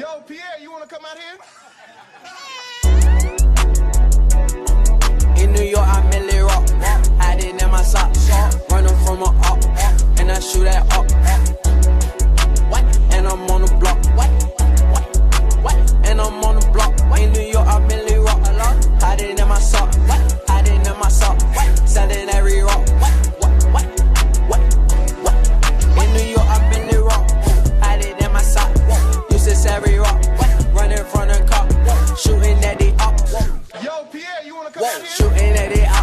Yo, Pierre, you wanna come out here? Shooting at it.